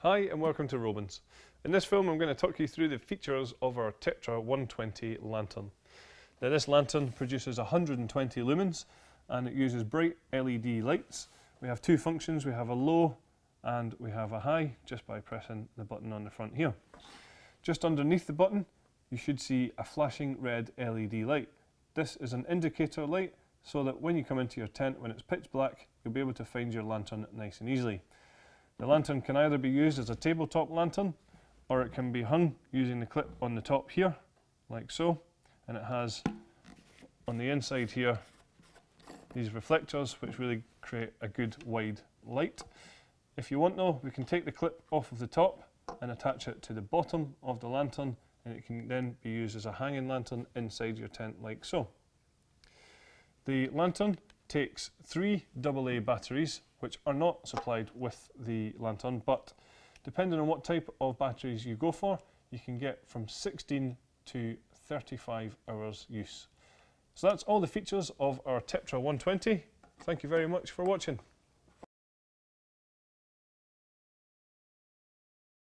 Hi and welcome to Robens. In this film I'm going to talk you through the features of our Tetra 120 lantern. Now this lantern produces 120 lumens and it uses bright LED lights. We have two functions, we have a low and we have a high just by pressing the button on the front here. Just underneath the button you should see a flashing red LED light. This is an indicator light so that when you come into your tent when it's pitch black you'll be able to find your lantern nice and easily. The lantern can either be used as a tabletop lantern or it can be hung using the clip on the top here like so and it has on the inside here these reflectors which really create a good wide light. If you want though we can take the clip off of the top and attach it to the bottom of the lantern and it can then be used as a hanging lantern inside your tent like so. The lantern takes three AA batteries which are not supplied with the lantern but depending on what type of batteries you go for you can get from 16 to 35 hours use. So that's all the features of our Tetra 120. Thank you very much for watching.